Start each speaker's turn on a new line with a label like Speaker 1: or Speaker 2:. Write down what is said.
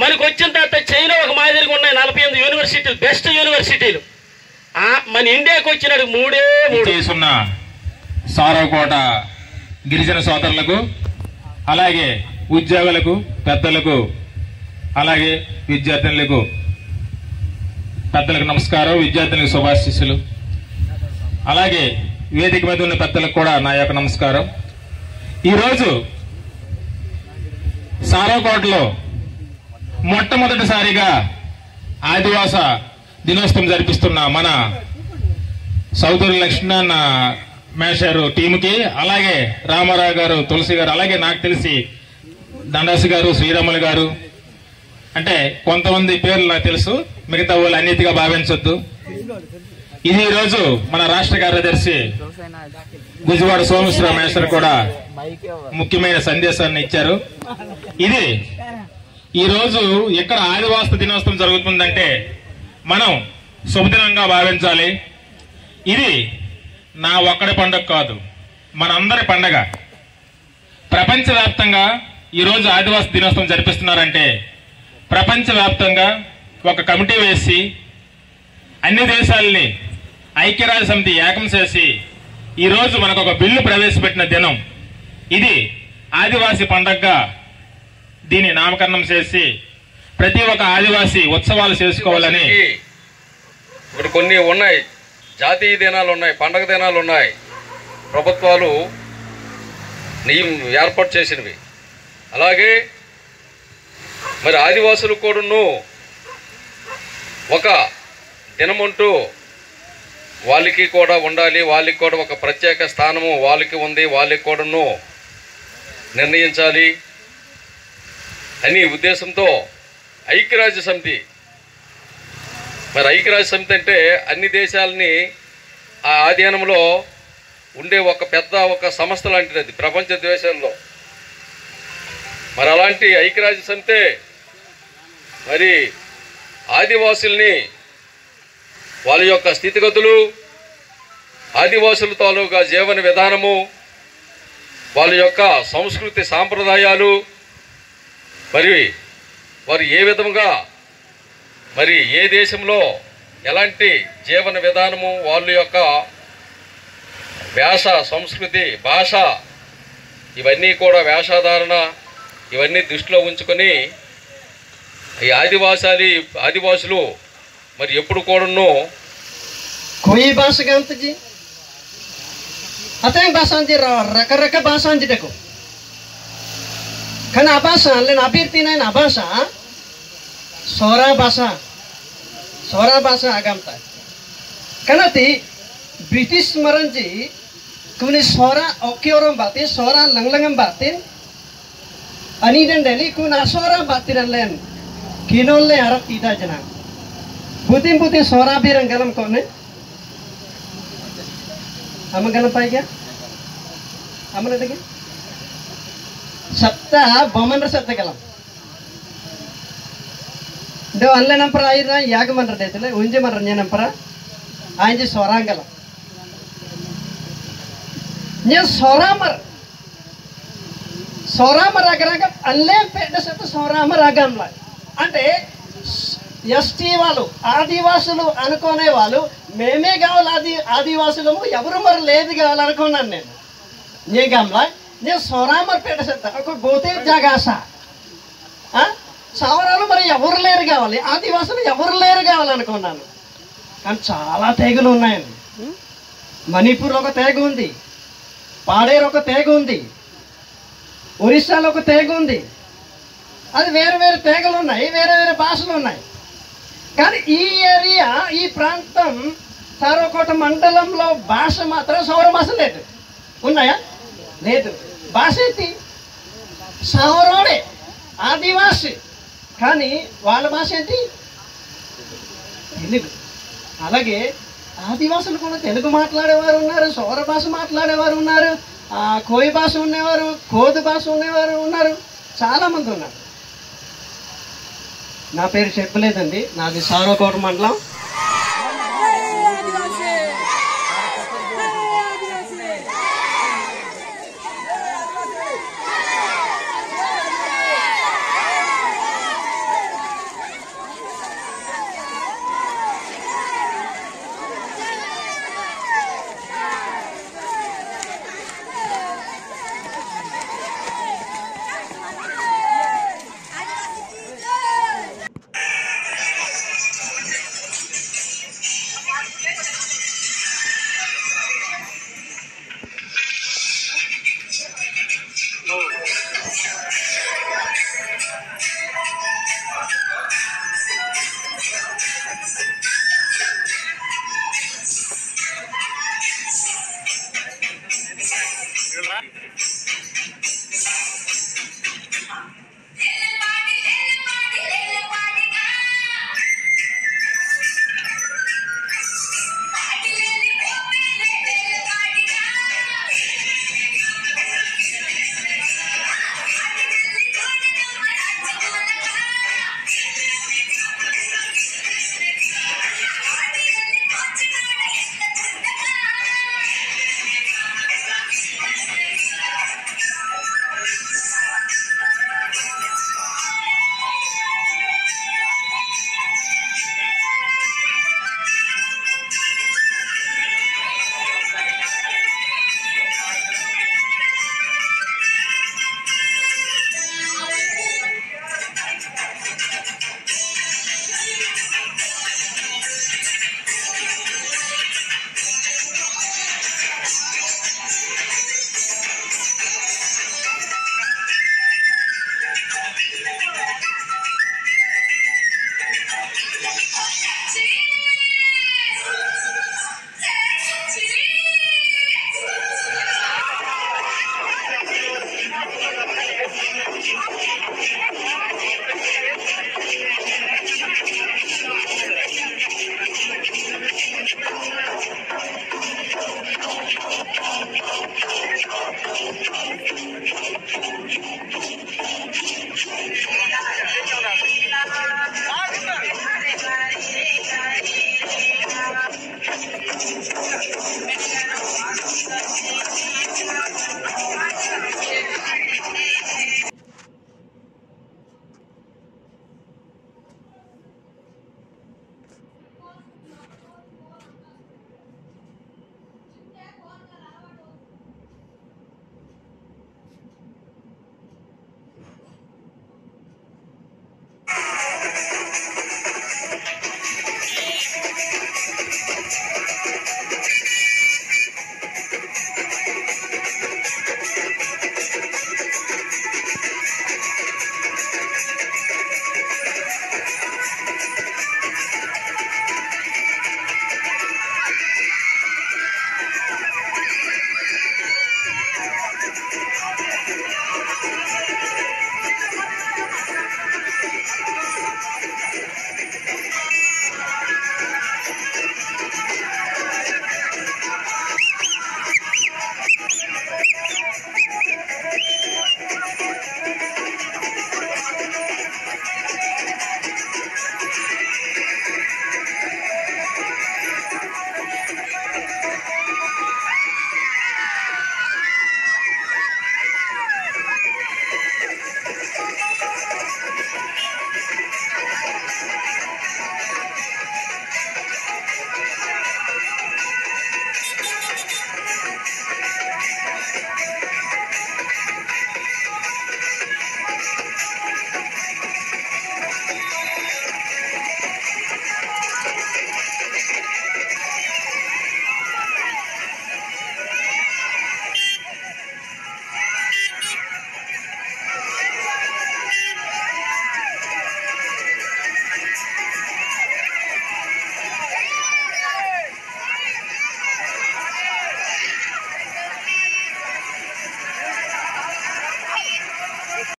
Speaker 1: మనకు వచ్చిన తర్వాత చైనా ఒక మాదిరిగా ఉన్నాయి నలభై ఎనిమిది యూనివర్సిటీలు బెస్ట్ యూనివర్సిటీలు మన ఇండియాకి వచ్చినాడు మూడే మూడు.
Speaker 2: చేసున్న సారవకోట గిరిజన సోదరులకు అలాగే ఉద్యోగులకు పెద్దలకు అలాగే విద్యార్థినులకు పెద్దలకు నమస్కారం విద్యార్థులకు శుభాశిస్సులు. అలాగే వేదిక మీద ఉన్న పెద్దలకు కూడా నా యొక్క నమస్కారం. ఈరోజు సారవకోటలో మొట్టమొదటిసారిగా ఆదివాస దినోత్సవం జరిపిస్తున్న మన సౌదరి లక్ష్మణ మేషారు టీముకి అలాగే రామారావు గారు తులసి గారు అలాగే నాకు తెలిసి దండాసి గారు శ్రీరాములు గారు. అంటే కొంతమంది పేర్లు నాకు తెలుసు మిగతా వాళ్ళు అన్నిటిగా భావించొద్దు. ఇది ఈ రోజు మన రాష్ట్ర కార్యదర్శి గుజవాడ సోమేశ్వర మేషర్ కూడా ముఖ్యమైన సందేశాన్ని ఇచ్చారు. ఇది ఈరోజు ఎక్కడ ఆదివాస దినోత్సవం జరుగుతుందంటే మనం శుభదినంగా భావించాలి. ఇది నా ఒక్కడి పండుగ కాదు మనందరి పండగ. ప్రపంచవ్యాప్తంగా ఈరోజు ఆదివాసీ దినోత్సవం జరిపిస్తున్నారంటే ప్రపంచవ్యాప్తంగా ఒక కమిటీ వేసి అన్ని దేశాలని ఐక్యరాజ్య సమితి ఏకం చేసి ఈరోజు మనకు ఒక బిల్లు ప్రవేశపెట్టిన దినం. ఇది ఆదివాసీ పండగగా దీన్ని నామకరణం చేసి ప్రతి ఒక్క ఆదివాసి ఉత్సవాలు చేసుకోవాలని
Speaker 3: ఇప్పుడు కొన్ని ఉన్నాయి. జాతీయ దినాలు ఉన్నాయి పండగ దినాలు ఉన్నాయి. ప్రభుత్వాలు నియం ఏర్పాటు చేసినవి. అలాగే మరి ఆదివాసులు కూడాను ఒక దినమంటూ వాళ్ళకి కూడా ఉండాలి వాళ్ళకి కూడా ఒక ప్రత్యేక స్థానము వాళ్ళకి ఉంది వాళ్ళకి కూడాను నిర్ణయించాలి. అని ఉద్దేశంతో ఐక్యరాజ్య సమితి మరి ఐక్యరాజ్య సమితి అంటే అన్ని దేశాలని ఆ ఆధీనంలో ఉండే ఒక పెద్ద ఒక సంస్థ లాంటిది అది ప్రపంచ దేశాల్లో మరి అలాంటి ఐక్యరాజ్య సమితే మరి ఆదివాసుల్ని వాళ్ళ యొక్క స్థితిగతులు ఆదివాసుల తాలూకా జీవన విధానము వాళ్ళ యొక్క సంస్కృతి సాంప్రదాయాలు మరి వారు ఏ విధంగా మరి ఏ దేశంలో ఎలాంటి జీవన విధానము వాళ్ళ యొక్క వేష సంస్కృతి భాష ఇవన్నీ కూడా వేషధారణ ఇవన్నీ దృష్టిలో ఉంచుకొని ఈ ఆదివాసాలి ఆదివాసులు మరి ఎప్పుడు కూడా
Speaker 4: కొయ్యి భాష గంతజీ అతని భాష రకరక భాష భాషాంతిటకు Kan abasa, len abir tinain abasa, sora basa, sora basa agam tay. karena ti British maranji, kuni sora oke orang batin, sora lang langan batin, ani dan deli kuna sora batin dan len, kinol le harap tidak jenang. Putin putin sora birang galam kone, amang galam pai kya? Amang? చెత్త బొమ్మన్ర చెత్త గలం అంటే వాళ్ళే నంపర ఆయన యాగమన్రడ్ అయితే ఉంజి మన నేను నంపర ఆయన స్వరాంగలం. నేను సోరామర్ సోరామర్ అగ్రాక అల్లే పెద్ద చెత్త సోరామర్ అగ్రంలా అంటే ఎస్టీ వాళ్ళు ఆదివాసులు అనుకునే వాళ్ళు మేమే కావాలి ఆది ఆదివాసులము ఎవరు మరి లేదు కావాలనుకున్నాను నేను. నీ గమ్లా నేను సోరామర్ పెద్ద సత ఒక గోతే జగాస? సవరాలు మరి ఎవరు లేరు కావాలి? ఆదివాసులు ఎవరు లేరు కావాలనుకున్నాను కానీ చాలా తెగులు ఉన్నాయండి. మణిపూర్లో ఒక తెగ ఉంది. పాడేరు ఒక తెగ ఉంది. ఒరిస్సాలో ఒక తెగ ఉంది. అది వేరు వేరు తెగలు ఉన్నాయి వేరే వేరే భాషలు ఉన్నాయి. కానీ ఈ ఏరియా ఈ ప్రాంతం సారోకోట మండలంలో భాష మాత్రం సౌర భాష లేదు. ఉన్నాయా? లేదు. భాష ఏంటి సౌరోడే ఆదివాసి. కానీ వాళ్ళ భాష ఏంటి? తెలుగు. అలాగే ఆదివాసులు కూడా తెలుగు మాట్లాడేవారు ఉన్నారు సౌర భాష మాట్లాడేవారు ఉన్నారు కోయి భాష ఉండేవారు కోదు భాష ఉండేవారు ఉన్నారు చాలామంది ఉన్నారు. నా పేరు చెప్పలేదండి నాది సారోకోట మండలం.